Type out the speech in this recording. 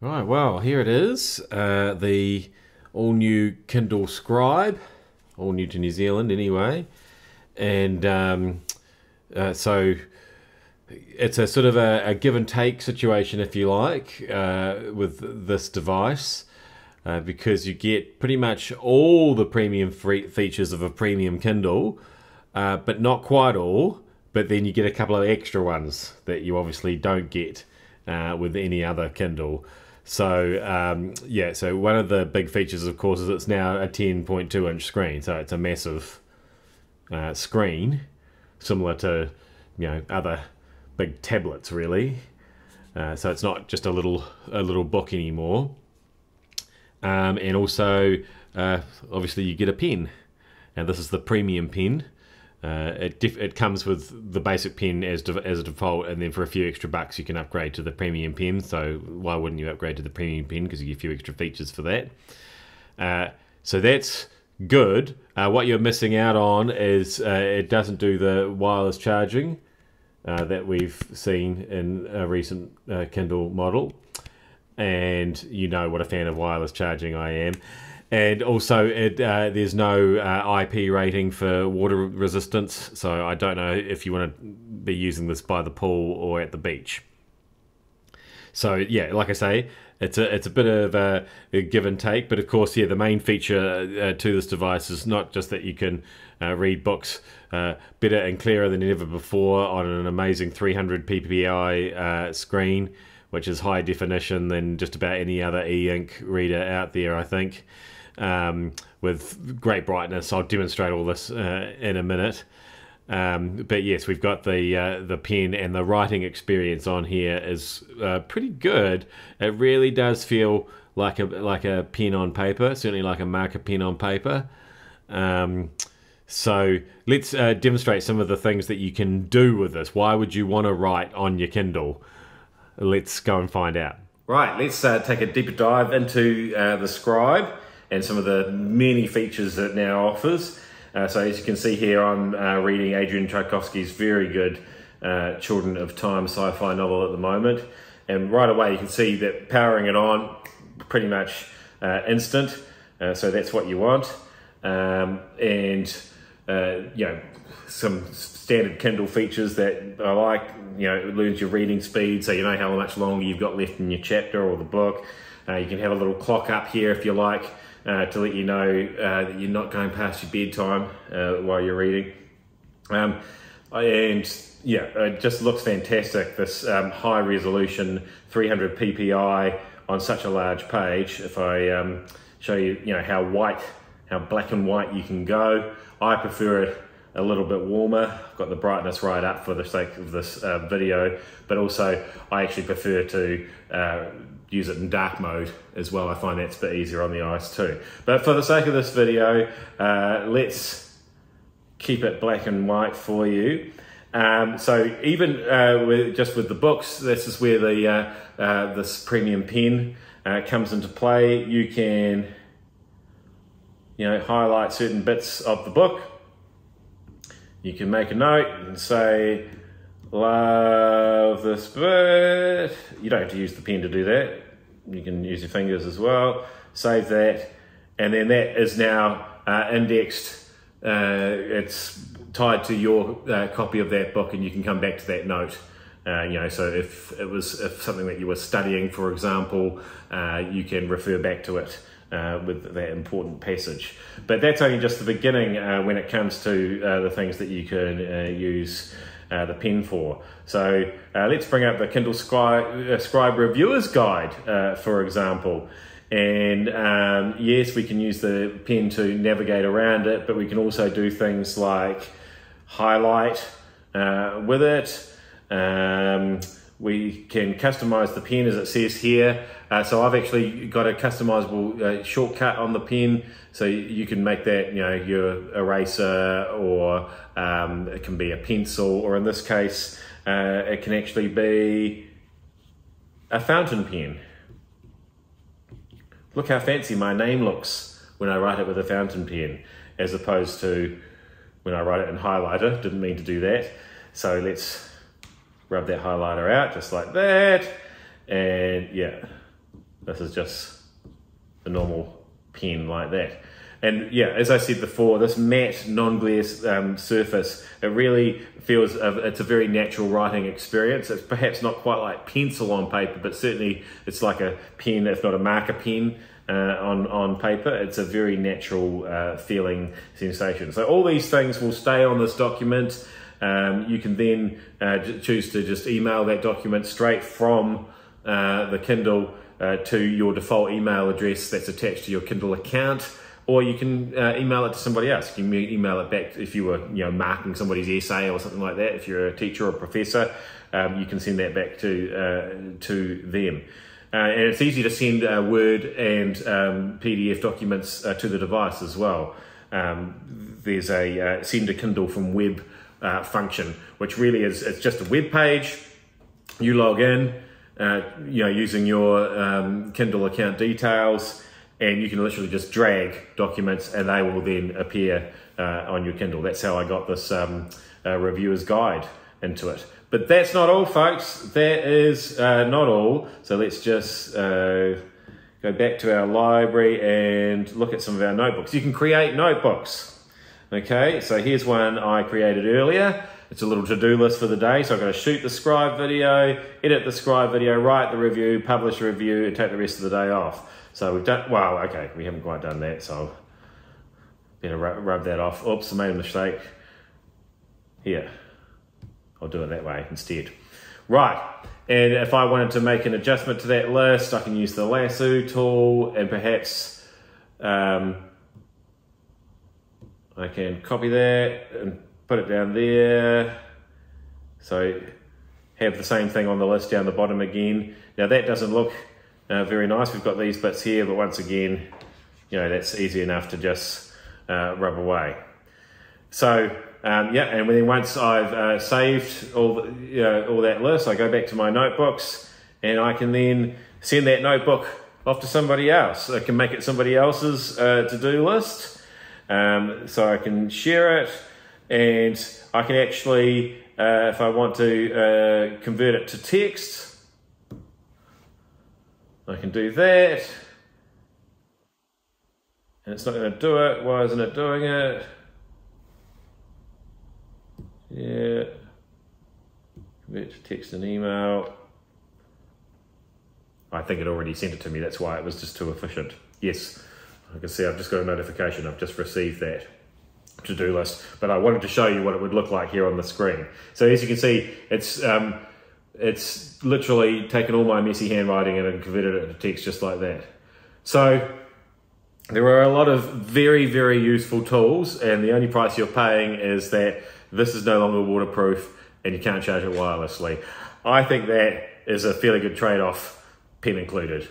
Right, well, here it is. Uh, the all new Kindle Scribe, all new to New Zealand anyway. And um, uh, so it's a sort of a, a, give and take situation, if you like, uh, with this device. Uh, because you get pretty much all the premium features of a premium Kindle, uh, but not quite all. But then you get a couple of extra ones that you obviously don't get uh, with any other Kindle. So um, yeah, so one of the big features, of course, is it's now a 10.2 inch screen. So it's a massive uh, screen, similar to you know other big tablets, really. Uh, so it's not just a little a little book anymore. Um, and also, uh, obviously, you get a pen, and this is the premium pen. Uh, it it comes with the basic pen as as a default, and then for a few extra bucks you can upgrade to the premium pen. So why wouldn't you upgrade to the premium pen? Because you get a few extra features for that. Uh, so that's good. Uh, what you're missing out on is uh, it doesn't do the wireless charging uh, that we've seen in a recent Kindle model, and you know what a fan of wireless charging I am and also it, uh, there's no uh, IP rating for water resistance, so I don't know if you want to be using this by the pool or at the beach. So yeah, like I say, it's a it's a bit of a, a give and take, but of course, yeah, the main feature uh, to this device is not just that you can uh, read books uh, better and clearer than ever before on an amazing 300 ppi uh, screen, which is high definition than just about any other e-ink reader out there, I think um, with great brightness. I'll demonstrate all this uh, in a minute. Um, but yes, we've got the uh, the pen and the writing experience on here is uh, pretty good. It really does feel like a like a pen on paper, certainly like a marker pen on paper. Um, so let's uh, demonstrate some of the things that you can do with this. Why would you want to write on your Kindle? Let's go and find out. Right, let's uh, take a deeper dive into uh, the Scribe and some of the many features that now offers. Uh, so as you can see here, I'm uh, reading Adrian Tchaikovsky's very good uh, Children of Time sci-fi novel at the moment. And right away you can see that powering it on, pretty much uh, instant. Uh, so that's what you want. Um, and, uh, you know, some standard Kindle features that I like, you know, it learns your reading speed, so you know how much longer you've got left in your chapter or the book. you can have a little clock up here if you like, uh, to let you know uh, that you're not going past your bedtime uh, while you're reading. Um, and yeah, it just looks fantastic. This um, high resolution 300 ppi on such a large page. If I um, show you, you know, how white, how black and white you can go, I prefer it a little bit warmer. I've got the brightness right up for the sake of this uh, video, but also I actually prefer to uh, use it in dark mode as well. I find that's a bit easier on the eyes too. But for the sake of this video, uh, let's keep it black and white for you. Um, so even uh, with, just with the books, this is where the uh, uh this premium pen uh, comes into play. You can you know highlight certain bits of the book you can make a note and say, love this bit. You don't have to use the pen to do that. You can use your fingers as well. Save that. And then that is now uh, indexed. Uh, it's tied to your uh, copy of that book and you can come back to that note. Uh, you know, so if it was if something that you were studying, for example, uh, you can refer back to it uh, with that important passage. But that's only just the beginning uh, when it comes to uh, the things that you can uh, use uh, the pen for. So uh, let's bring up the Kindle Scribe, Scribe Reviewer's Guide, for example. And um, yes, we can use the pen to navigate around it, but we can also do things like highlight with it. Um, we can customize the pen as it says here. Uh, so I've actually got a customizable uh, shortcut on the pen. So you can make that, you know, your eraser or um, it can be a pencil or in this case, uh, it can actually be a fountain pen. Look how fancy my name looks when I write it with a fountain pen as opposed to when I write it in highlighter. Didn't mean to do that. So let's rub that highlighter out just like that. And yeah, This is just a normal pen like that. And yeah, as I said before, this matte non-glare um, surface, it really feels, it's a very natural writing experience. It's perhaps not quite like pencil on paper, but certainly it's like a pen, if not a marker pen uh, on, on paper. It's a very natural uh, feeling sensation. So all these things will stay on this document. Um, you can then uh, choose to just email that document straight from uh, the Kindle uh, to your default email address that's attached to your Kindle account or you can uh, email it to somebody else. You can email it back if you were, you know, marking somebody's essay or something like that. If you're a teacher or a professor, um, you can send that back to uh, to them. Uh, and it's easy to send uh, Word and um, PDF documents uh, to the device as well. Um, there's a uh, send a Kindle from web function, which really is it's just a web page. You log in, you know, using your um, Kindle account details and you can literally just drag documents and they will then appear uh, on your Kindle. That's how I got this um, uh, reviewer's guide into it. But that's not all, folks. That is uh, not all. So let's just uh, go back to our library and look at some of our notebooks. You can create notebooks. Okay, so here's one I created earlier. It's a little to-do list for the day. So I've got to shoot the scribe video, edit the scribe video, write the review, publish a review, and take the rest of the day off. So we've done, well, okay, we haven't quite done that, so better rub, rub that off. Oops, I made a mistake. Here, I'll do it that way instead. Right, and if I wanted to make an adjustment to that list, I can use the lasso tool and perhaps um, I can copy that and put it down there. So have the same thing on the list down the bottom again. Now that doesn't look uh, very nice. We've got these bits here, but once again, you know, that's easy enough to just uh, rub away. So, um, yeah, and then once I've uh, saved all, the, you know, all that list, I go back to my notebooks and I can then send that notebook off to somebody else. I can make it somebody else's uh, to-do list. Um, so I can share it and I can actually, uh, if I want to uh, convert it to text, I can do that. And it's not going to do it. Why isn't it doing it? Yeah. Convert to text and email. I think it already sent it to me. That's why it was just too efficient. Yes, I can see I've just got a notification. I've just received that to-do list. But I wanted to show you what it would look like here on the screen. So as you can see, it's um, it's literally taken all my messy handwriting and converted it to text just like that. So there are a lot of very, very useful tools, and the only price you're paying is that this is no longer waterproof and you can't charge it wirelessly. I think that is a fairly good trade off, pen included.